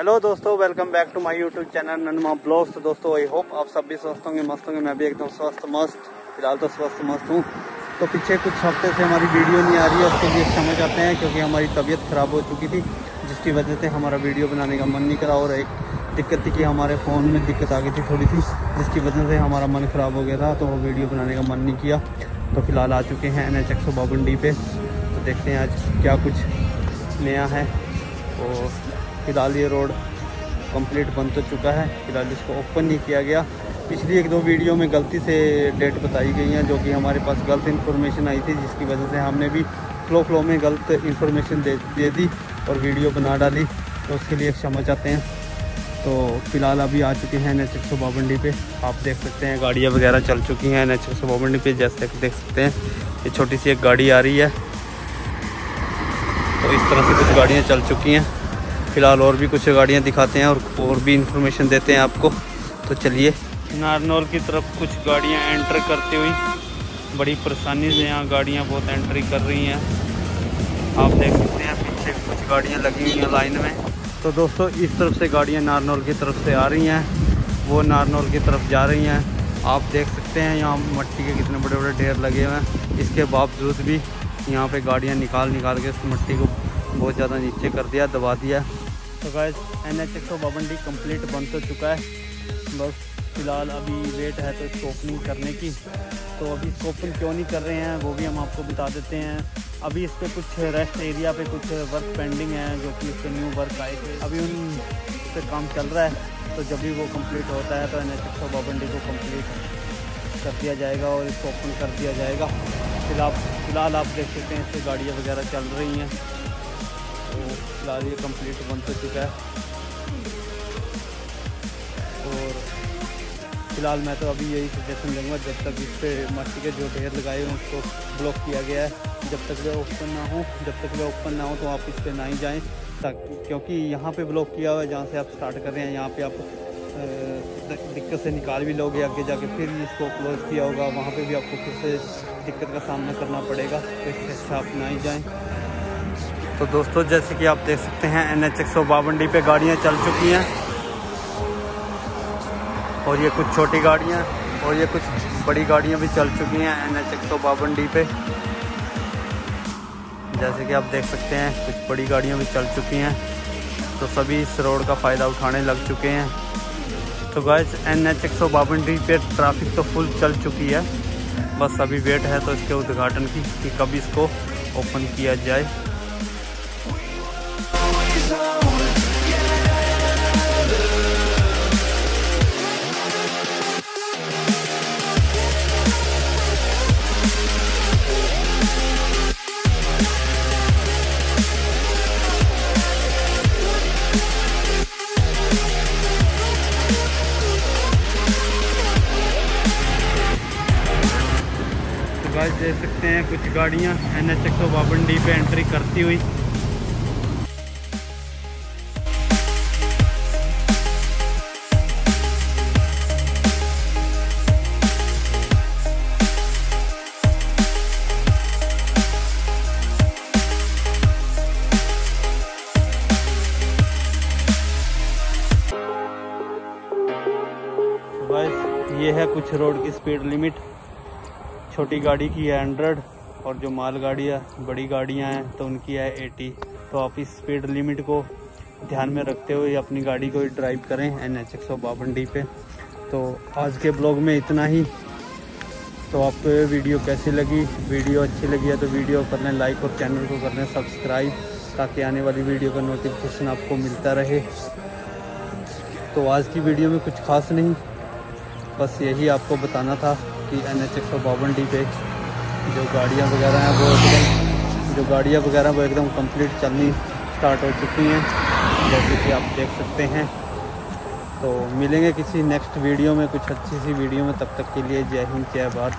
Hello दोस्तों welcome back to my YouTube channel Nanma blogs तो दोस्तों आई होप आप सब भी स्वस्थ होंगे, मस्त होंगे। मैं भी एकदम स्वस्थ, मस्त, फ़िलहाल तो स्वस्थ, मस्त हूँ। तो पीछे कुछ हफ़्ते से हमारी वीडियो नहीं आ रही है, उसके लिए क्षमा चाहते हैं, क्योंकि हमारी तबीयत ख़राब हो चुकी थी, जिसकी वजह से हमारा वीडियो बनाने का मन नहीं करा और एक दिक्कत थी कि हमारे फ़ोन में दिक्कत आ गई थी थोड़ी सी, जिसकी वजह से हमारा मन ख़राब हो गया था तो वो वीडियो बनाने का मन नहीं किया। तो फ़िलहाल आ चुके हैं एन एच एक सौ बावन डी पे। तो देखते हैं आज क्या कुछ नया है। और फ़िलहाल ये रोड कंप्लीट बन तो चुका है। फ़िलहाल इसको ओपन नहीं किया गया। पिछली एक दो वीडियो में गलती से डेट बताई गई हैं, जो कि हमारे पास गलत इन्फॉर्मेशन आई थी, जिसकी वजह से हमने भी फ्लो फ्लो में गलत इन्फॉर्मेशन दे दे दी और वीडियो बना डाली। तो उसके लिए क्षमा चाहते हैं। तो फ़िलहाल अभी आ चुके हैं एन एच एक पे। आप देख सकते हैं गाड़ियाँ वगैरह चल चुकी हैं एन एच एक पे, जैसे कि देख सकते हैं, ये छोटी सी एक गाड़ी आ रही है। तो इस तरह से कुछ गाड़ियाँ चल चुकी हैं। फ़िलहाल और भी कुछ गाड़ियाँ दिखाते हैं और और भी इंफॉर्मेशन देते हैं आपको। तो चलिए। नारनौल की तरफ़ कुछ गाड़ियाँ एंटर करते हुई बड़ी परेशानी से यहाँ गाड़ियाँ बहुत एंट्री कर रही हैं। आप देख सकते हैं, पीछे कुछ गाड़ियाँ लगी हुई हैं लाइन में। तो दोस्तों, इस तरफ़ से गाड़ियाँ नारनौल की तरफ़ से आ रही हैं। वो नारनौल की तरफ़ जा रही हैं। आप देख सकते हैं, यहाँ मट्टी के कितने बड़े बड़े ढेर लगे हुए हैं। इसके बावजूद भी यहाँ पे गाड़ियाँ निकाल निकाल के उस मट्टी को बहुत ज़्यादा नीचे कर दिया, दबा दिया। तो गैस एन एच एक सौ बावन डी कंप्लीट बन तो चुका है। बस फ़िलहाल अभी वेट है तो इसको ओपनिंग करने की। तो अभी इसको ओपन क्यों नहीं कर रहे हैं, वो भी हम आपको बता देते हैं। अभी इस पर कुछ रेस्ट एरिया पे कुछ वर्क पेंडिंग है, जो कि इस पर न्यू वर्क आए थे। अभी उन पे काम चल रहा है तो जब भी वो कंप्लीट होता है तो एन एच एक सौ बावन डी को कंप्लीट कर दिया जाएगा और इसको ओपन कर दिया जाएगा। फ़िलहाल फ़िलहाल आप देख सकते हैं इस पर गाड़ियाँ वगैरह चल रही हैं। फ़िलहाल ये कंप्लीट बन तो चुका है। और फ़िलहाल मैं तो अभी यही सजेशन दूँगा, जब तक इस पर मट्टी के जो ढेर लगाए हैं, उसको ब्लॉक किया गया है। जब तक वे ओपन ना हो, जब तक वे ओपन ना हो तो आप इस पर ना ही जाएँ क्योंकि यहाँ पे ब्लॉक किया हुआ है, जहाँ से आप स्टार्ट कर रहे हैं, यहाँ पे आप दिक्कत से निकाल भी लोगे, आगे जाके फिर इसको क्लोज़ किया होगा। वहाँ पे भी आपको फिर से दिक्कत का सामना करना पड़ेगा तो इससे आप ना ही जाएँ। तो दोस्तों, जैसे कि आप देख सकते हैं एन एच एक सौ बावन डी पे गाड़ियाँ चल चुकी हैं। और ये कुछ छोटी गाड़ियाँ, और ये कुछ बड़ी गाड़ियाँ भी चल चुकी हैं एन एच एक सौ बावन डी पे। जैसे कि आप देख सकते हैं, कुछ बड़ी गाड़ियाँ भी चल चुकी हैं। तो सभी इस रोड का फ़ायदा उठाने लग चुके हैं। तो गाइस एन एच एक पे ट्रैफ़िक तो फुल चल चुकी है। बस अभी वेट है तो इसके उद्घाटन की, कि कब इसको ओपन किया जाए। गाइस देख सकते हैं कुछ गाड़ियाँ एन एच एक सौ बावन डी पे एंट्री करती हुई। ये है कुछ रोड की स्पीड लिमिट। छोटी गाड़ी की है हंड्रेड और जो माल गाड़ी है, बड़ी गाड़ियाँ हैं तो उनकी है एटी। तो आप इस स्पीड लिमिट को ध्यान में रखते हुए अपनी गाड़ी को ड्राइव करें एन एच एक बावन डी पे। तो आज के ब्लॉग में इतना ही। तो आपको ये वीडियो कैसी लगी? वीडियो अच्छी लगी है तो वीडियो कर लें लाइक और चैनल को कर लें सब्सक्राइब ताकि आने वाली वीडियो का नोटिफिकेशन आपको मिलता रहे। तो आज की वीडियो में कुछ खास नहीं। बस यही आपको बताना था कि एन एच एक सौ बावन डी पे जो गाड़ियाँ वगैरह हैं वो एकदम, जो गाड़ियाँ वगैरह वो एकदम कंप्लीट चलनी स्टार्ट हो चुकी हैं, जैसे कि आप देख सकते हैं। तो मिलेंगे किसी नेक्स्ट वीडियो में, कुछ अच्छी सी वीडियो में, तब तक के लिए जय हिंद, जय भारत।